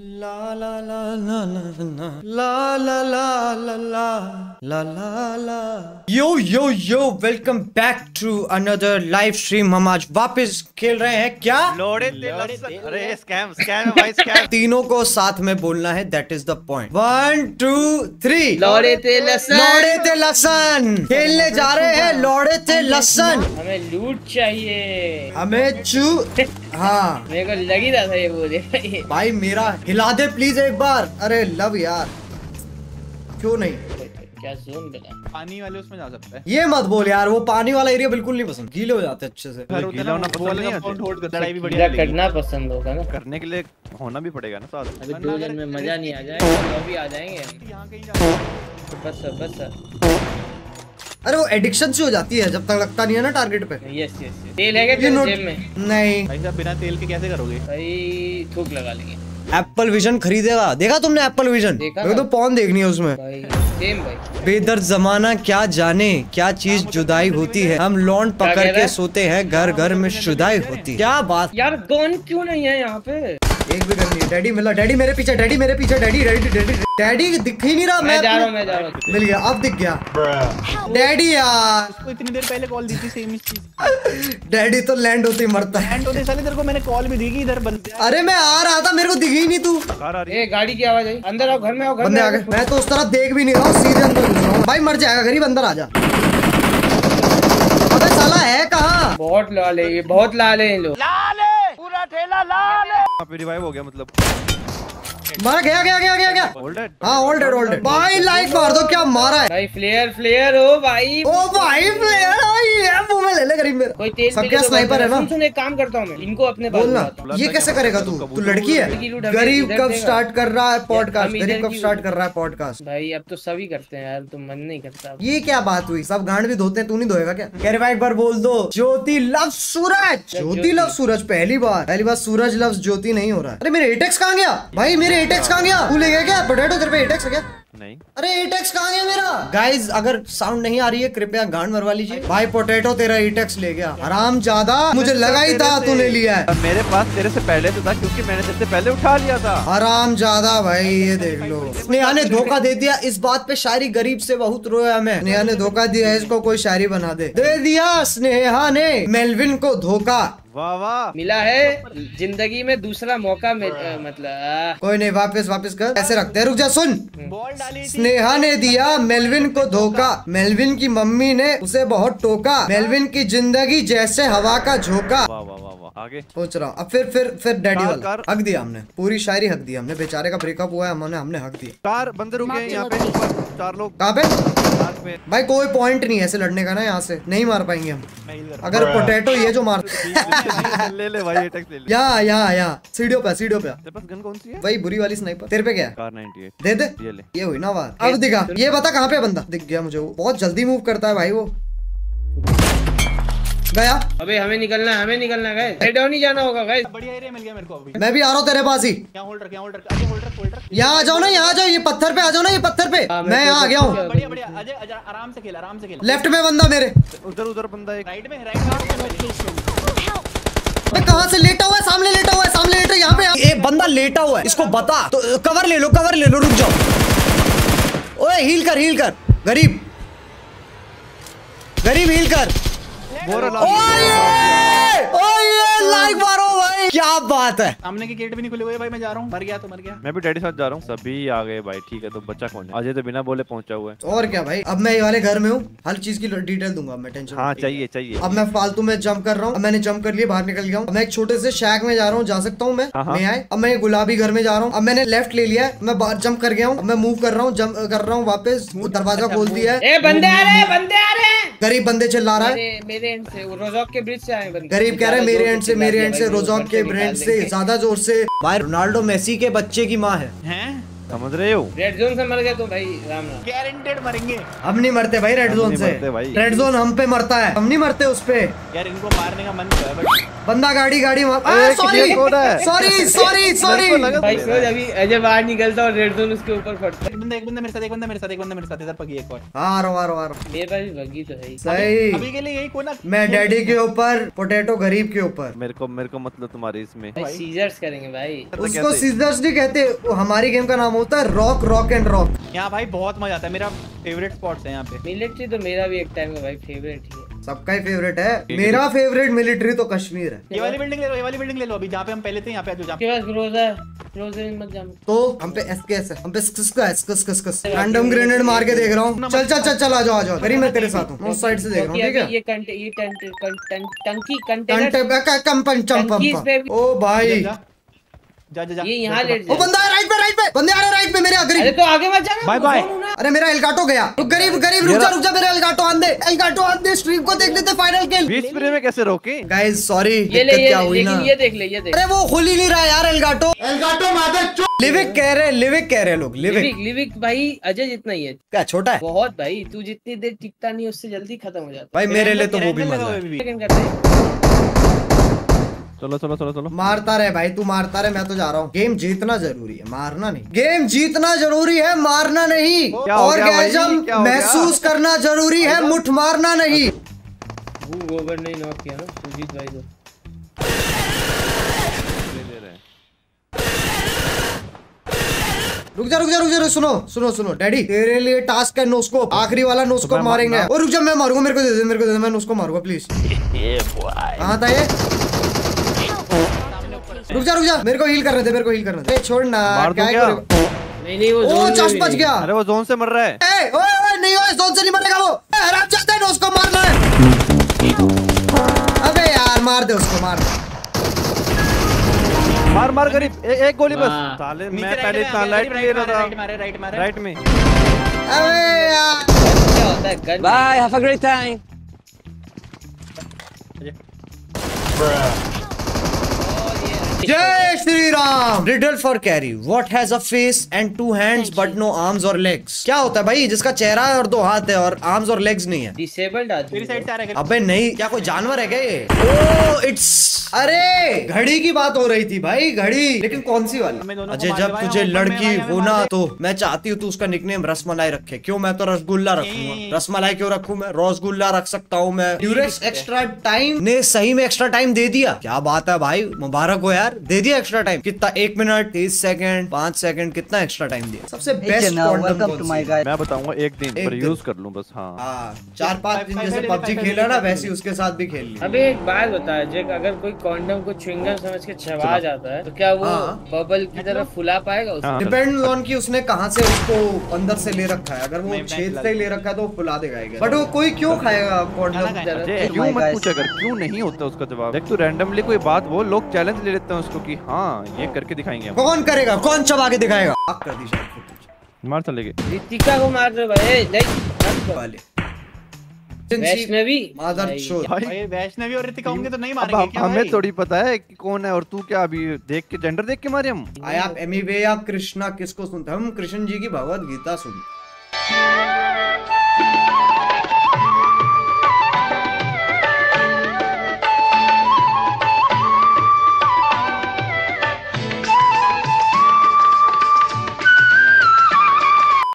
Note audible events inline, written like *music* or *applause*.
La la la la la la. La la la la la. La la yo yo yo welcome back to another live stream हम आज वापस खेल रहे हैं क्या? लोड़े थे लसन अरे स्कैम स्कैम भाई स्कैम तीनों को साथ में बोलना है that is the point one two three लोड़े थे लसन। लौड़े थे लसन। खेलने जा रहे हैं लौड़े थे लसन। हमें लूट चाहिए। हमें चू हाँ। मेरे को लगी रहा था ये बोले। भाई मेरा हिला दे प्लीज़ एक बार। अरे लव यार। क्यों नहीं? क्या जोन बना पानी वाले उसमें जा सकता है। ये मत बोल यार वो पानी वाला एरिया बिल्कुल नहीं पसंद। गीले हो जाते अच्छे से। घर होता है ना वो वाले कर लड़ाई भी बढ़िया करना पसंद होगा ना। करने के लिए होना भी पड़ेगा ना साथ। अभी दो दिन में मज़ा नहीं आ जाएगा *laughs* तो अभी आ जाएँगे। हम। कहीं जा तो बस सर बस सर। अरे वो एडिक्शन से हो जाती है जब तक लगता नहीं है ना टारगेट पे। यस यस तेल है क्या जेब में? नहीं। भाई साहब बिना तेल के कैसे करोगे? भाई थूक लगा लेंगे। एप्पल विजन खरीदेगा? देखा तुमने एप्पल विजन देखा तो पौन देखनी है उसमें। भाई भाई। बेदर्द जमाना क्या जाने क्या चीज़ जुदाई होती है? हम लोन पकड़ के सोते हैं घर घर में शुदाई होती है। क्या बात? यार गन क्यों नहीं है यहाँ पे? एक भी करनी है। डैडी मिला। डैडी मेरे पीछे डैडी मेरे पीछे। डैडी डैडी डैडी डैडी दिख ही नहीं रहा मैं जा रहा हूँ मैं जा रहा हूँ। मिल गया अब दिख गया। डैडी यार। उसको इतनी देर पहले कॉल दी थी सेम ही चीज़ डैडी तो लैंड होते ही मरता है। एंड होते साले तेरे को मैंने कॉल भी दी कि इधर बंद अरे मैं आ रहा था मेरे को दिख ही नहीं तू। कार आ रही ए गाड़ी की आवाज़ आई। अंदर आओ घर में आओ घर में आ गए। मैं तो उस तरफ़ देख भी नहीं रहा हूँ सीधे अंदर घुस रहा हूँ। भाई मर जाएगा गरीब अंदर आ जा। अबे साला है कहाँ? बहुत लाले ये बहुत लाले हैं लोग। यहाँ पे रिवाइव हो गया मतलब। मारा गया गया गया गया गया। होल्डेड हाँ ऑल डेड भाई लाइफ मार दो क्या मारा है? भाई फ्लेयर फ्लेयर हो भाई। ओ भाई प्लेयर मेरा कोई सब क्या तो स्नाइपर है ना? सुन सुन एक काम करता हूँ मैं इनको अपने बोलना। ये कैसे करेगा तू? तू लड़की है? गरीब कब स्टार्ट कर रहा है पॉडकास्ट गरीब कब स्टार्ट कर रहा है पॉडकास्ट भाई अब तो सभी करते हैं यार तुम मन नहीं करता। ये क्या बात हुई? सब गांड भी धोते हैं तू नहीं धोएगा क्या? कह रहे एक बार बोल दो ज्योति लव सूरज! ज्योति लव सूरज पहली बार। पहली बार सूरज लव ज्योति नहीं हो रहा है। अरे मेरे एटेक्स कहाँ गया? भाई मेरे एटेक्स कहाँ गया? तू ले गया क्या? पोटैटो तेरे पे एटेक्स है क्या? नहीं। अरे एटेक्स कहाँ गया मेरा? गाइस अगर साउंड नहीं आ रही है कृपया गांड मरवा लीजिए। भाई पोटेटो तेरा एटेक्स ले गया। आराम ज़्यादा मुझे लगा ही था तूने लिया है। मेरे पास तेरे से पहले तो था क्योंकि मैंने तेरे से पहले उठा लिया था। आराम ज़्यादा भाई ये देख लो। स्नेहा ने धोखा दे दिया इस बात पे शायरी गरीब से बहुत रोया मैं स्नेहा ने धोखा दिया इसको कोई शायरी बना दे। दे दिया स्नेहा ने। मेलविन को धोखा। वाह वाह। मिला है ज़िंदगी में दूसरा मौका मिल मतलब कोई नहीं वापस वापस कर। ऐसे रखते हैं रुक जा सुन। बॉल डाली स्नेहा ने दिया मेलविन को धोखा। मेलविन की मम्मी ने उसे बहुत टोका। मेलविन की ज़िंदगी जैसे हवा का झोंका। वाह वाह वाह वाह। आगे। सोच रहा हूँ। अब फिर फिर फिर डैडी वाला। हक दिया हमने। पूरी शायरी हक दी हमने। बेचारे का ब्रेकअप हुआ है हमने हमने हक दिया। कार बंदे रुके हैं यहाँ पे चार लोग। कहाँ पे? में भाई कोई पॉइंट नहीं है ऐसे लड़ने का ना यहाँ से। नहीं मार पाएँगे हम। अगर पोटैटो ये जो मार *laughs* ले ले भाई अटैक ले ले। यहाँ यहाँ यहाँ सीढ़ियों पे सीढ़ियों पे तेरे पास गन कौन सी है? वही बुरी वाली स्नाइपर तेरे पे क्या है? कार 98 दे दे। ये ले। ये हुई ना वार अब दिखा। ये बता कहाँ पे बंदा? दिख गया मुझे वो। बहुत जल्दी मूव करता है भाई वो। गया। अबे हमें निकलना है हमें निकलना है हेड डाउन ही जाना होगा गाइस बढ़िया एरिया मिल गया मेरे को अभी। मैं भी आ रहा हूँ तेरे पास ही। क्या होल्डर क्या होल्डर आगे होल्डर होल्डर यहाँ आ जाओ ना यहाँ आ जाओ ये पत्थर पे आ जाओ ना ये पत्थर पे। हाँ, मैं यहाँ आ गया हूँ। बढ़िया बढ़िया। अजय अजय आराम से खेल आराम से खेल। लेफ़्ट में बंदा मेरे। उधर उधर बंदा एक। राइट में राइट में कहाँ से लेटा हुआ है? सामने लेटा हुआ है सामने लेटा यहाँ पे एक बंदा लेटा हुआ है इसको बता। तो कवर ले लो कवर ले लो रुक जाओ। ओए हील कर हील कर। गरीब। गरीब हील कर। लाइक मारो क्या बात है? सामने के गेट भी नहीं खुले हुए भाई मैं जा रहा हूँ। मर गया तो मर गया। मैं भी डैडी साथ जा रहा हूँ। सभी आ गए भाई ठीक है तो बच्चा कौन है? अजय तो बिना बोले पहुँचा हुआ है। और क्या भाई? अब मैं ये वाले घर में हूँ हर चीज़ की डिटेल दूँगा मैं टेंशन हाँ चाहिए चाहिए। अब मैं फालतू में जंप कर रहा हूँ अब मैंने जंप कर लिया बाहर निकल गया हूँ। मैं एक छोटे से शैक में जा रहा हूँ जा सकता हूँ मैं हाँ, हाँ। आए। अब मैं गुलाबी घर में जा रहा हूँ अब मैंने लेफ़्ट ले लिया मैं बाहर जंप कर गया हूँ मैं मूव कर रहा हूँ जंप कर रहा हूँ वापस दरवाज़ा खोल दिया है। ए बंदे आ रहे हैं बंदे आ रहे हैं। गरीब बंदे चिल्ला रहा है। मेरे मेरे एंड से रोजॉक के ब्रिज से आए गरीब कह रहे हैं मेरे एंड से मेरे एंड से रोजॉक के ब्रांड ब्रांड से ज़्यादा ज़ोर से। भाई रोनाल्डो मेसी के बच्चे की माँ है। हैं? समझ रहे हो? रेड जोन से मर गए तो भाई राम राम। गारंटेड मरेंगे। हम नहीं मरते भाई रेड जोन से। रेड जोन हम पे मरता है। हम नहीं मरते उस पे। यार इनको मारने का मन कर है बट बंदा गाड़ी गाड़ी सॉरी है? सॉरी सॉरी सॉरी भाई अभी अजय बाहर निकलता और रेड जोन उसके ऊपर फटता एक बंदा एक बंदा मेरे साथ एक बंदा मेरे साथ एक बंदा मेरे साथ इधर पकी एक और। हाँ आ रहा आ रहा आ रहा मेरे पास भी बग्गी तो है सही। अभी के लिए यही कोना मैं डैडी के ऊपर पोटैटो गरीब के ऊपर। मेरे को मेरे को मतलब तुम्हारी इसमें। भाई सीजर्स करेंगे भाई। उसको सीजर्स नहीं कहते वो हमारी गेम का नाम होता है रॉक रॉक एंड रॉक यहाँ भाई बहुत मज़ा आता है मेरा फेवरेट स्पॉट्स है यहाँ पे। मिलिट्री तो मेरा भी एक टाइम का भाई फेवरेट ही है। सबका ही फेवरेट है। मेरा फेवरेट मिलिट्री तो कश्मीर है। ये वाली बिल्डिंग ले लो ये वाली बिल्डिंग ले लो। अभी जहाँ पे हम पहले थे यहाँ पे आ जाओ जहाँ उसके पास ग्रोजा है। ग्रोजा में मत जाम तो हम पे एसकेएस है। हम पे स्कस है स्कस स्कस स्कस रैंडम ग्रेनेड मार के देख रहा हूँ। चल चल चल चल आ जाओ आ जाओ। करी मैं तेरे साथ। हूँ उस साइड से देख रहा हूँ ठीक है? ये कंटे ये टंट टंट टंकी कंटेनर ओ भाई। जा जा जा। जा ये यहाँ लेट ओ जाए बंदा है राइट पे राइट पे। बंदे आ रहे राइट पे मेरे अरे तो आगे मत जाना. सुनो ना। अरे मेरा एलगाटो गया। रुक गरीब गरीब रुक जा रुक जा मेरा एलगाटो आन दे एलगाटो आन दे स्ट्रीम को देख लेते फाइनल किल बीच स्प्रे में कैसे रोके? गाइस सॉरी दिक्कत क्या हुई ना। लेकिन ये देख ले ये देख। अरे वो खुल ही नहीं रहा यार एलगाटो एलगाटो मादर लिविक कह रहे लिविक कह रहे लोग लिविक लिविक लिविक भाई अजय जितना ही है। क्या छोटा है? बहुत भाई तू जितनी देर टिकता नहीं उससे जल्दी खत्म हो जाता भाई मेरे लिए तो वो भी मज़ा है। चलो चलो चलो चलो। मारता रहे भाई तू मारता रहे मैं तो जा रहा हूँ। गेम जीतना ज़रूरी है मारना नहीं। गेम जीतना ज़रूरी है मारना नहीं। और? महसूस करना ज़रूरी है मुठ मारना नहीं। गोबर नहीं नॉक किया ना सुजीत भाई को। ले ले रहे रुक जा रुक जा रुक जा सुनो सुनो सुनो। डैडी तेरे लिए टास्क है नोस्को आखिरी वाला नोस्को मारेंगे। और रुक जा मैं मारूँगा मेरे को दे दे मेरे को दे दे मैं नोस्कोप मारूँगा प्लीज़ *laughs* कहाँ था ये? रुक जा रुक जा। मेरे को हील करने दे मेरे को हील करने दे। ए, छोड़ ना मार दूँ क्या क्या? नहीं नहीं वो ओ बच गया। अरे वो जोन से मर रहा है। ए, ओए ओए नहीं ओए जोन से नहीं मरेगा वो। ए, हराम जाता है उसको मारना है। अबे यार मार दे उसको मार दे। मार मार गरीब। ए, एक गोली बस। वाह। साले मैं पहले इतना लाइट ले रहा था। मारे राइट मारे राइट में अबे यार। क्या होता है? Gun. Bye. Jai Shri Ram riddle for Carry what has a face and two hands but no arms और लेग्स क्या होता है भाई? जिसका चेहरा है और दो हाथ है और आर्म्स और लेग्स नहीं है। डिसेबल्ड अबे नहीं क्या कोई जानवर है क्या ये? ओ इट्स अरे! घड़ी की बात हो रही थी भाई घड़ी। लेकिन कौन सी वाली? अजय जब तुझे लड़की होना तो मैं चाहती हूँ तू उसका निकनेम रसमलाई रखे। क्यों? मैं तो रसगुल्ला रखूँगा। रसमलाई क्यों रखू मैं? रसगुल्ला रख सकता हूँ मैं। ड्यूरेक्स एक्स्ट्रा टाइम ने सही में एक्स्ट्रा टाइम दे दिया। क्या बात है भाई? मुबारक हो यार। दे दिया एक्स्ट्रा टाइम कितना एक मिनट तीस सेकंड पाँच सेकंड कितना एक्स्ट्रा टाइम दिया? सबसे बेस्ट. मैं बताऊँगा एक दिन एक पर यूज़ कर लूँ बस हाँ। हाँ चार पाँच दिन जैसे पबजी खेला ना वैसे उसके साथ भी खेल लिया। अबे एक बात बताया जैक अगर कोई कॉन्डम को च्युइंगम समझ के चबा जाता है तो क्या वो हाँ। बबल की तरह फुला पाएगा उसे? हाँ। डिपेंड ऑन की उसने कहा से उसको अंदर से ले रखा है। अगर वो छेद से ले रखा है तो फुला देगा बट वो कोई क्यों खाएगा कॉन्डम क्यों मत guys. पूछ अगर क्यों नहीं होता उसका जवाब? देख तू रैंडमली कोई बात बोल लोग चैलेंज ले लेते हैं उसको कि हाँ ये करके दिखाएँगे हम। कौन करेगा? कौन चबा के दिखाएगा? कर दी शायद मार चले गए रितिका को मार दो भाई। नहीं वाले। वैष्णवी। भाई, और ऋतिका होंगे तो नहीं मारेंगे क्या हमें थोड़ी पता है कि कौन है और तू क्या अभी देख के जेंडर देख के मारे हम? आया आप कृष्णा किसको सुनते हम कृष्ण जी की भगवत गीता सुनते हैं।